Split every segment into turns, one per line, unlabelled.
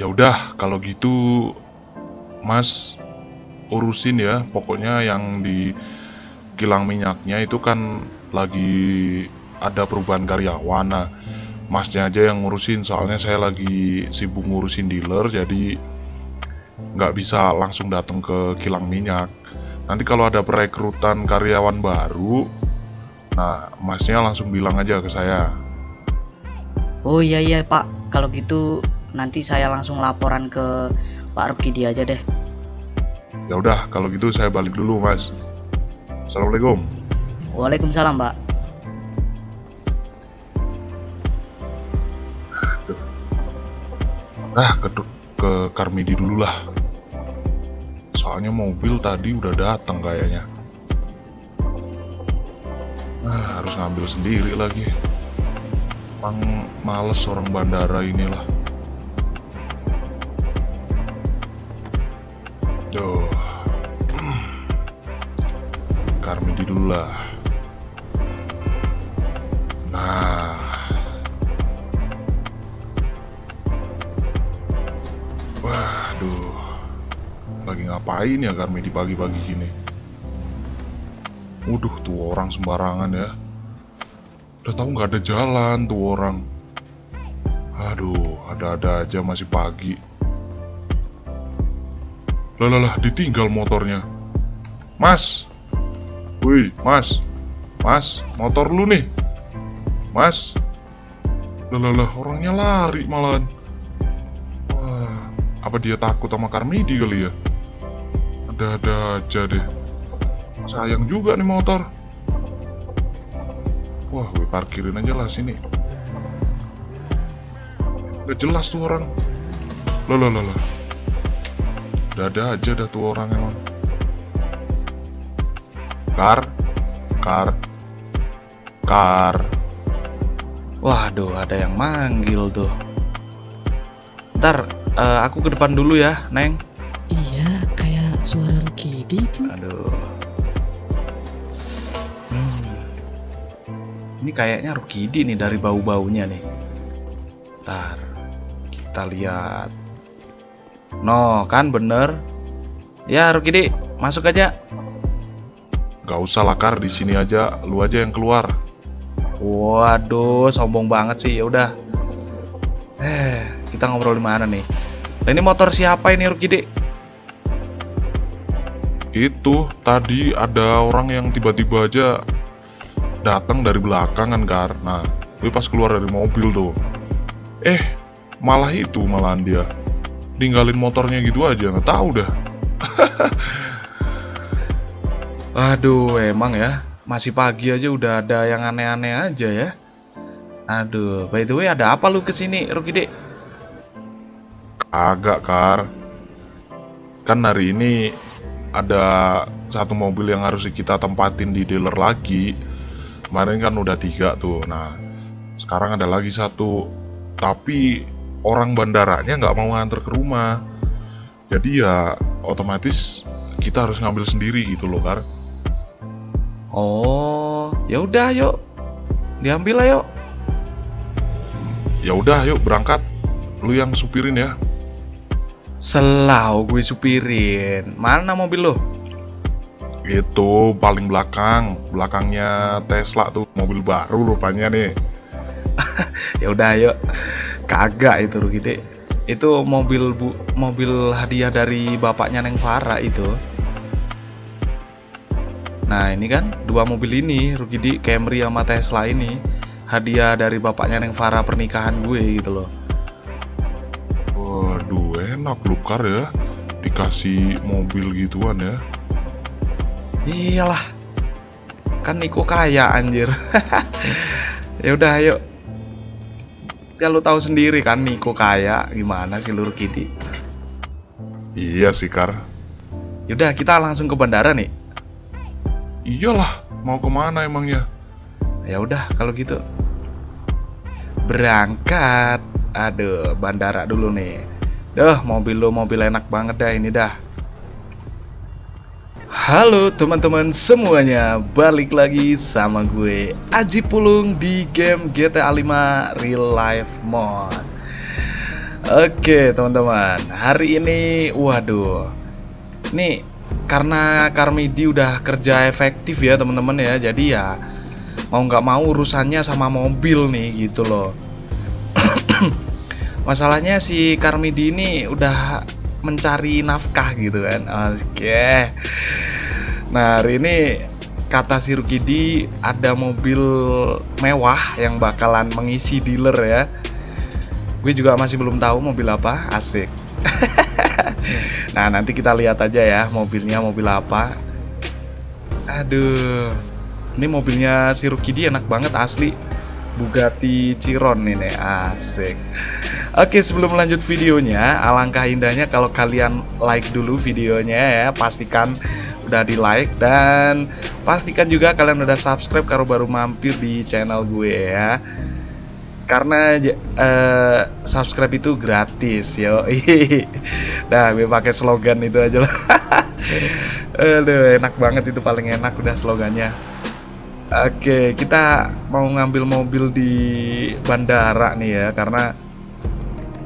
Ya udah, kalau gitu Mas urusin ya. Pokoknya yang di kilang minyaknya itu kan lagi ada perubahan karyawan. Nah, Masnya aja yang ngurusin. Soalnya saya lagi sibuk ngurusin dealer, jadi nggak bisa langsung datang ke kilang minyak. Nanti kalau ada perekrutan karyawan baru, nah Masnya langsung bilang aja ke saya.
Oh iya iya Pak, kalau gitu nanti saya langsung laporan ke Pak Rukidi aja deh.
Ya udah, kalau gitu saya balik dulu, Mas. Assalamualaikum.
Waalaikumsalam Pak.
Ah, ke ke Karmidi dulu lah. Soalnya mobil tadi udah datang kayaknya. Ah, harus ngambil sendiri lagi. Emang males orang bandara inilah. Duh. Karmidi dulu lah. Nah. Waduh. Lagi ngapain ya Karmidi pagi-pagi gini? Waduh, tuh orang sembarangan ya. Udah tahu nggak ada jalan tuh orang. Aduh, ada-ada aja masih pagi. Lah lah lah, ditinggal motornya. Mas. Wih, Mas. Mas, motor lu nih. Mas. Lah lah lah, orangnya lari malahan. Wah, apa dia takut sama Karmidi kali ya? Ada-ada aja deh. Sayang juga nih motor. Wah, gue parkirin aja lah sini. Gak jelas tuh orang. Lah. Ada aja dah tuh orang emang. Kar, kar, kar.
Waduh, ada yang manggil tuh. Ntar eh, aku ke depan dulu ya, Neng.
Iya, kayak suara Rukidi itu.
Aduh. Hmm. Ini kayaknya Rukidi nih dari bau-baunya nih. Ntar kita lihat. No, kan bener. Ya, Rukidi, masuk aja.
Gak usah lah Kar, di sini aja. Lu aja yang keluar.
Waduh, sombong banget sih. Ya udah. Eh, kita ngobrol di mana nih? Lah, ini motor siapa ini Rukidi?
Itu tadi ada orang yang tiba-tiba aja datang dari belakang kan Kar. Nah, gue pas keluar dari mobil tuh. Eh, malah itu malahan dia. Ninggalin motornya gitu aja, nggak tahu dah.
Aduh, emang ya. Masih pagi aja udah ada yang aneh-aneh aja ya. Aduh, by the way ada apa lu ke sini, Rukidi?
Agak Kar. Kan hari ini ada satu mobil yang harus kita tempatin di dealer lagi. Kemarin kan udah tiga tuh. Nah, sekarang ada lagi satu. Tapi orang bandaranya nggak mau nganter ke rumah. Jadi ya otomatis kita harus ngambil sendiri gitu loh Kar.
Oh, ya udah yuk. Diambil lah yuk.
Ya udah, yuk berangkat. Lu yang supirin ya.
Selau gue supirin. Mana mobil lo?
Itu paling belakang, belakangnya Tesla tuh mobil baru rupanya nih.
Ya udah yuk. Kagak itu Rukidi. Itu mobil bu, mobil hadiah dari bapaknya Neng Farah itu. Nah ini kan dua mobil ini Rukidi Camry sama Tesla ini hadiah dari bapaknya Neng Farah pernikahan gue gitu loh.
Waduh, enak lu Kar ya. Dikasih mobil gituan ya.
Iyalah. Kan Niko kaya anjir. ya udah ayo. Ya lu tahu sendiri kan Niko kaya gimana sih Lur Kidi.
Iya sih Kar.
Yaudah kita langsung ke bandara nih.
Iyalah, mau ke mana emangnya?
Ya udah kalau gitu. Berangkat. Aduh, bandara dulu nih. Duh, mobil lu mobil enak banget dah ini dah. Halo teman-teman semuanya, balik lagi sama gue Aji Pulung di game GTA 5 Real Life Mode. Oke teman-teman, hari ini, waduh, nih karena Karmidi udah kerja efektif ya teman-teman ya, jadi ya mau nggak mau urusannya sama mobil nih gitu loh. Masalahnya si Karmidi ini udah mencari nafkah gitu kan. Oke. Nah hari ini kata si Rukidi ada mobil mewah yang bakalan mengisi dealer ya. Gue juga masih belum tahu mobil apa asik. Nah nanti kita lihat aja ya mobilnya mobil apa. Aduh ini mobilnya si Rukidi enak banget asli. Bugatti Chiron ini asik. Oke sebelum lanjut videonya alangkah indahnya kalau kalian like dulu videonya ya pastikan udah di like dan pastikan juga kalian udah subscribe kalau baru mampir di channel gue ya. Karena uh, subscribe itu gratis yo. Nah gue pakai slogan itu aja lah. Aduh enak banget itu paling enak udah slogannya. Oke kita mau ngambil mobil di bandara nih ya karena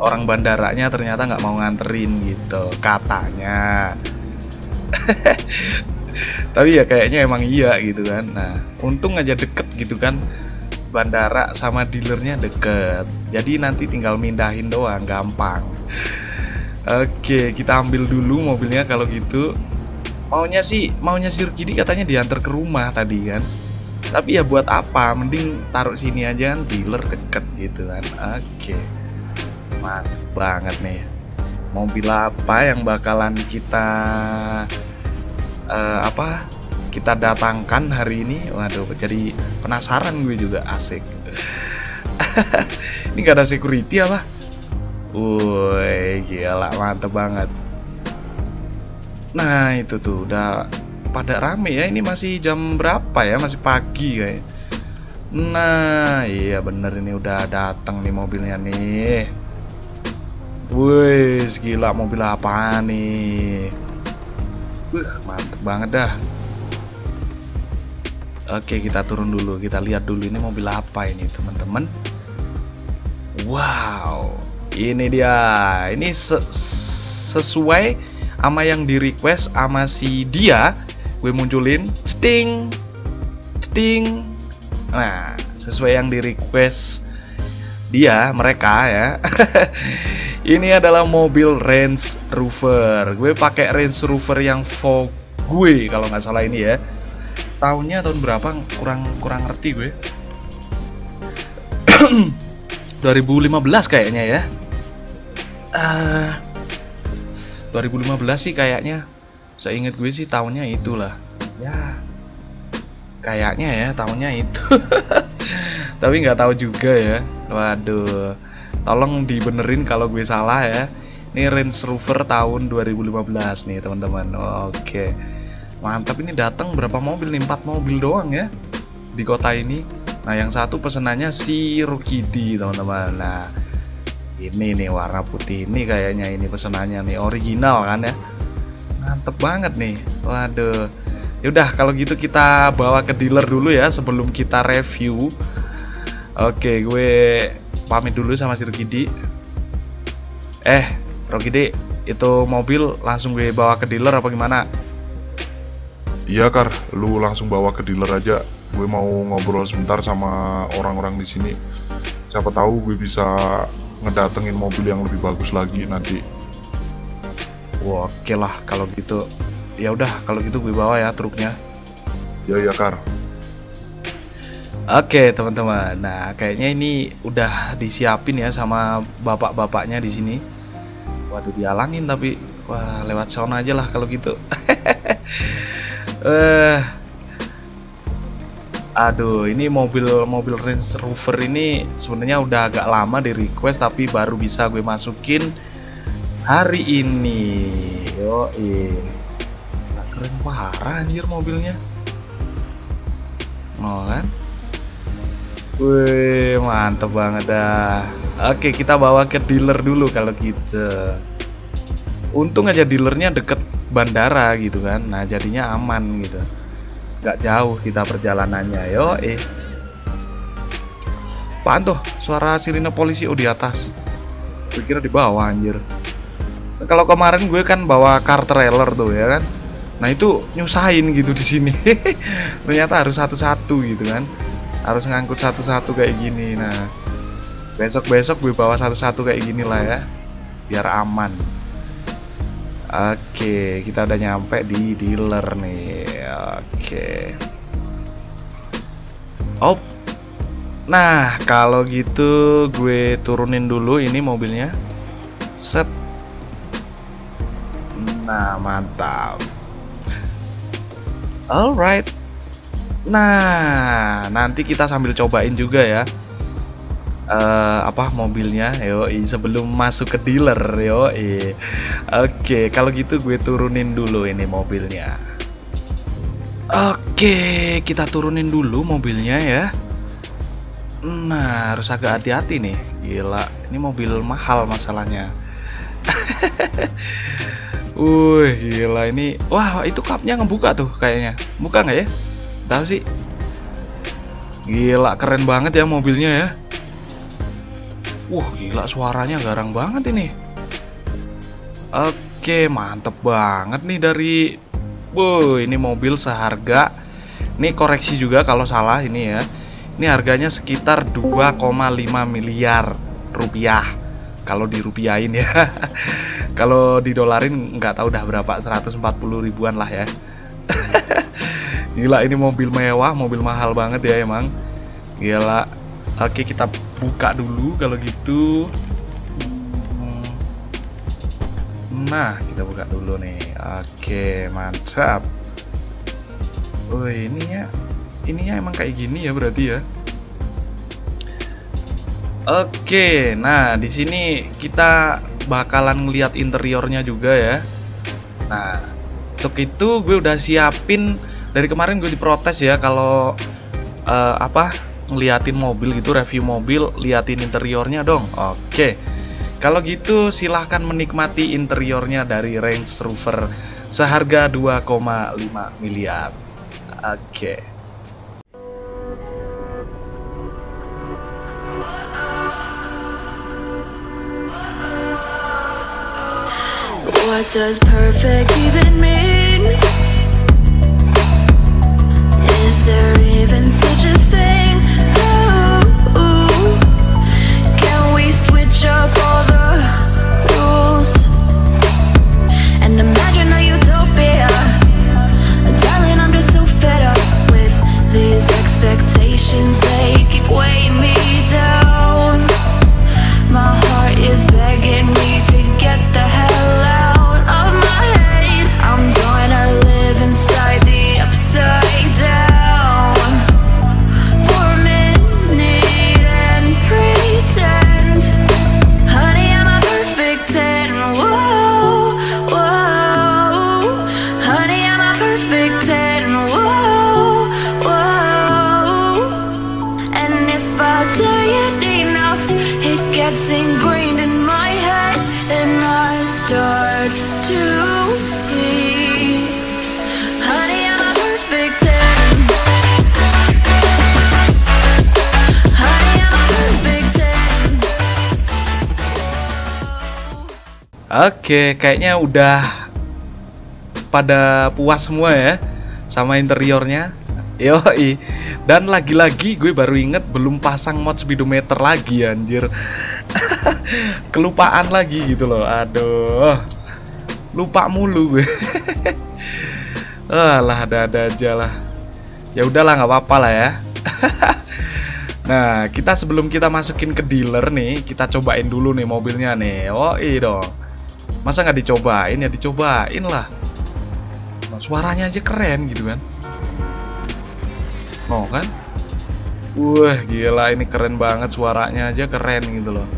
orang bandaranya ternyata nggak mau nganterin gitu katanya tapi ya kayaknya emang iya gitu kan. Nah untung aja deket gitu kan. Bandara sama dealernya deket. Jadi nanti tinggal mindahin doang gampang. Oke kita ambil dulu mobilnya kalau gitu. Maunya sih maunya si Rukidi katanya diantar ke rumah tadi kan. Tapi ya buat apa? Mending taruh sini aja kan dealer deket gitu kan. Oke. Mantap banget nih. Mobil apa yang bakalan kita uh, apa kita datangkan hari ini. Waduh jadi penasaran gue juga asik. Ini gak ada security apa? Woi gila mantep banget. Nah itu tuh udah pada rame ya. Ini masih jam berapa ya? Masih pagi kayak. Nah iya bener ini udah datang nih mobilnya nih. Woi gila mobil apa nih Mantep banget dah. Oke kita turun dulu. Kita lihat dulu ini mobil apa ini teman-teman. Wow ini dia. Ini se sesuai sama yang di request sama si dia. Gue munculin sting sting. Nah sesuai yang di request dia mereka ya. Ini adalah mobil Range Rover. Gue pakai Range Rover yang Vogue gue kalau nggak salah ini ya. Tahunnya tahun berapa? Kurang kurang ngerti gue. 2015 kayaknya ya. Uh, 2015 sih kayaknya. Saya ingat gue sih tahunnya itulah. Ya kayaknya ya tahunnya itu. Tapi nggak tahu juga ya waduh. Tolong dibenerin kalau gue salah ya. Ini Range Rover tahun 2015 nih teman-teman. Oke. Mantap ini datang berapa mobil nih? 4 mobil doang ya di kota ini. Nah yang satu pesenannya si Rukidi teman-teman. Nah ini nih warna putih ini kayaknya ini pesenannya nih. Original kan ya? Mantep banget nih. Waduh. Yaudah kalau gitu kita bawa ke dealer dulu ya sebelum kita review oke gue pamit dulu sama si Rukidi eh Rukidi itu mobil langsung gue bawa ke dealer apa gimana
Iya Kar, lu langsung bawa ke dealer aja. Gue mau ngobrol sebentar sama orang-orang di sini. Siapa tahu gue bisa ngedatengin mobil yang lebih bagus lagi nanti.
Wah, oke lah kalau gitu. Ya udah, kalau gitu gue bawa ya truknya.
Ya ya Kar.
Oke teman-teman, nah kayaknya ini udah disiapin ya sama bapak-bapaknya di sini. Waduh dialangin tapi wah lewat sono aja lah kalau gitu. eh aduh ini mobil mobil Range Rover ini sebenarnya udah agak lama di request tapi baru bisa gue masukin hari ini. Yo nah, keren parah anjir mobilnya. Oh kan Wih mantep banget dah. Oke kita bawa ke dealer dulu kalau gitu. Untung aja dealernya deket bandara gitu kan. Nah jadinya aman gitu. Nggak jauh kita perjalanannya yo eh Apaan tuh? Suara sirine polisi? Oh di atas. Gue kira di bawah anjir. Kalau kemarin gue kan bawa car trailer tuh ya kan. Nah itu nyusahin gitu di sini. Ternyata harus satu-satu gitu kan harus ngangkut satu-satu kayak gini nah besok-besok gue bawa satu-satu kayak gini lah ya biar aman Oke, kita udah nyampe di dealer nih. Oke. Op. Nah, kalau gitu gue turunin dulu ini mobilnya. Set. Nah, mantap. Alright. Nah, nanti kita sambil cobain juga ya. Eh apa mobilnya? Yo sebelum masuk ke dealer yo oke kalau gitu gue turunin dulu ini mobilnya. Oke kita turunin dulu mobilnya ya. Nah harus agak hati-hati nih. Gila ini mobil mahal masalahnya. Wih gila ini. Wah itu cupnya ngebuka tuh kayaknya. Buka nggak ya? Tahu sih. Gila keren banget ya mobilnya ya. Wah gila suaranya garang banget ini. Oke mantep banget nih dari Wow ini mobil seharga. Ini koreksi juga kalau salah ini ya. Ini harganya sekitar 2,5 miliar rupiah. Kalau dirupiahin ya. Kalau didolarin nggak tahu udah berapa 140 ribuan lah ya Gila ini mobil mewah Mobil mahal banget ya emang. Gila. Oke kita buka dulu kalau gitu. Hmm. Nah kita buka dulu nih. Oke mantap. Oh ininya Ininya emang kayak gini ya berarti ya? Oke nah di sini kita bakalan ngeliat interiornya juga ya. Nah untuk itu gue udah siapin dari kemarin gue diprotes ya kalau uh, apa ngeliatin mobil gitu review mobil liatin interiornya dong. Oke. Kalau gitu silahkan menikmati interiornya dari Range Rover seharga 2,5 miliar. Oke.
What does perfect even mean? is I say it enough, it gets ingrained in my head, and I start to see. Honey, I'm a perfect 10. Honey, I'm a perfect 10.
Oke, kayaknya udah pada puas semua ya sama interiornya. Yoi. Dan lagi-lagi gue baru inget belum pasang mod speedometer lagi anjir. Kelupaan lagi gitu loh. Aduh. Lupa mulu gue. Alah, ada-ada aja lah. Ya udahlah nggak apa-apa lah ya. Nah, kita sebelum kita masukin ke dealer nih, kita cobain dulu nih mobilnya nih. Oh, iya dong. Masa nggak dicobain ya dicobain lah. Suaranya aja keren gitu kan. Oh kan? Wah, gila ini keren banget suaranya aja keren gitu loh.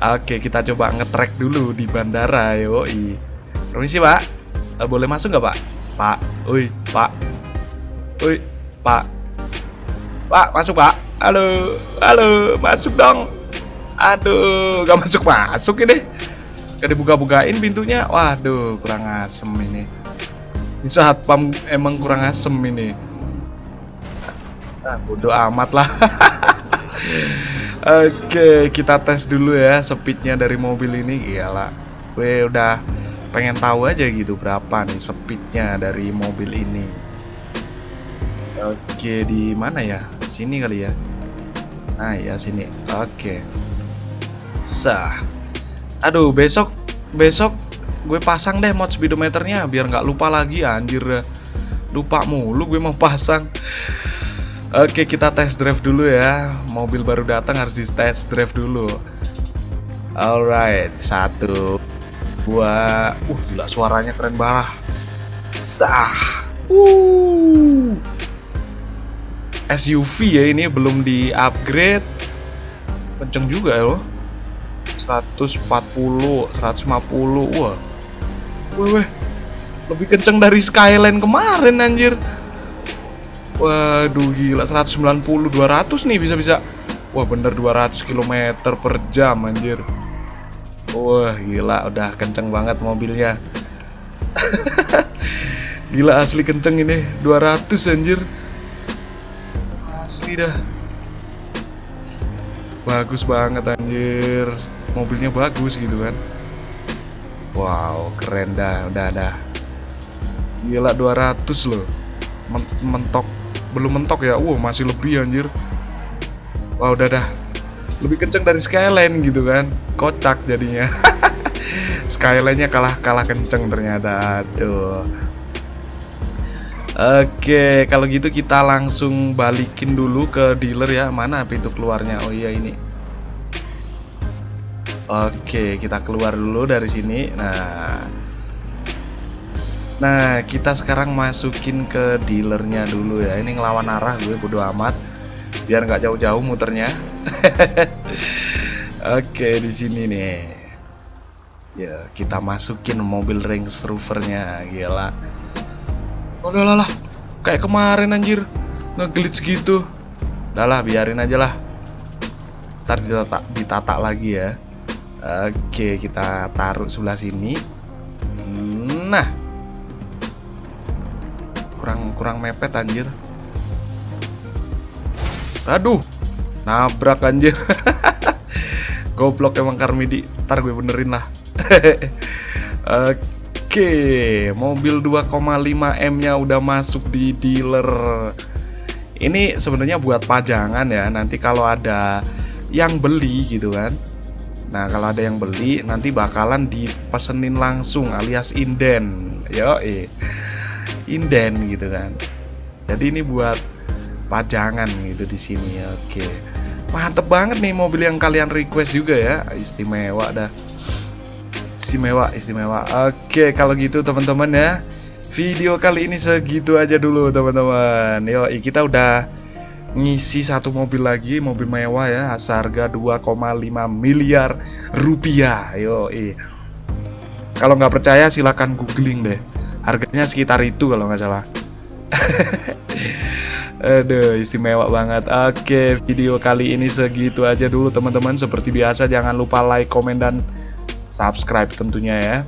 Oke, kita coba ngetrek dulu di bandara, yoi. Permisi, Pak. Eh, boleh masuk nggak, Pak? Pak. Oi, Pak. Oi, Pak. Pak, masuk, Pak. Halo, halo, masuk dong. Aduh, gak masuk masuk ini. Gak dibuka-bukain pintunya. Waduh, kurang asem ini. Ini saat pam emang kurang asem ini. Ah, bodoh amat lah. Oke, kita tes dulu ya speednya dari mobil ini. Iyalah, gue udah pengen tahu aja gitu berapa nih speednya dari mobil ini. Oke, di mana ya? Sini kali ya. Nah, ya sini. Oke. Sah. Aduh, besok besok gue pasang deh mod speedometernya biar nggak lupa lagi anjir. Lupa mulu gue mau pasang. Oke, kita test drive dulu ya. Mobil baru datang harus di test drive dulu. Alright, satu, dua. Uh, gila suaranya keren banget. Sah. Uh. SUV ya ini belum di upgrade. Kenceng juga ya loh. 140, 150. Wah. Weh, weh. Lebih kenceng dari Skyline kemarin anjir. Waduh gila 190 200 nih bisa-bisa. Wah bener 200 km per jam anjir. Wah gila udah kenceng banget mobilnya. gila asli kenceng ini 200 anjir. Asli dah. Bagus banget anjir. Mobilnya bagus gitu kan. Wow, keren dah, udah dah. Gila 200 loh. Men- mentok belum mentok ya wow masih lebih anjir wah udah dah lebih kenceng dari Skyline gitu kan kocak jadinya Skyline-nya kalah kalah kenceng ternyata tuh Oke, kalau gitu kita langsung balikin dulu ke dealer ya. Mana pintu keluarnya? Oh iya ini. Oke, kita keluar dulu dari sini. Nah, Nah, kita sekarang masukin ke dealernya dulu ya. Ini ngelawan arah gue bodo amat. Biar nggak jauh-jauh muternya. Oke, di sini nih. Ya, kita masukin mobil Range Rovernya, gila. Udah lah, lah. Kayak kemarin anjir. Ngeglitch gitu. Udah lah, biarin aja lah. Ntar ditata, ditata lagi ya. Oke, kita taruh sebelah sini. Nah, kurang kurang mepet anjir. Aduh nabrak anjir. Goblok emang Karmidi. Ntar gue benerin lah. Oke mobil 2,5 M nya udah masuk di dealer. Ini sebenarnya buat pajangan ya. Nanti kalau ada yang beli gitu kan. Nah kalau ada yang beli nanti bakalan dipesenin langsung alias inden. Yo inden gitu kan. Jadi ini buat pajangan gitu di sini. Oke. Mantep banget nih mobil yang kalian request juga ya. Istimewa dah. Istimewa, istimewa. Oke, kalau gitu teman-teman ya. Video kali ini segitu aja dulu teman-teman. Yo, kita udah ngisi satu mobil lagi, mobil mewah ya, harga 2,5 miliar rupiah. Yo, Kalau nggak percaya silahkan googling deh harganya sekitar itu kalau nggak salah Aduh, istimewa banget. Oke, video kali ini segitu aja dulu teman-teman. Seperti biasa jangan lupa like, komen dan subscribe tentunya ya.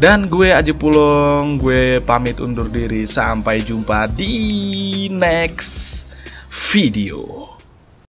Dan gue Aji Pulung, gue pamit undur diri. Sampai jumpa di next video.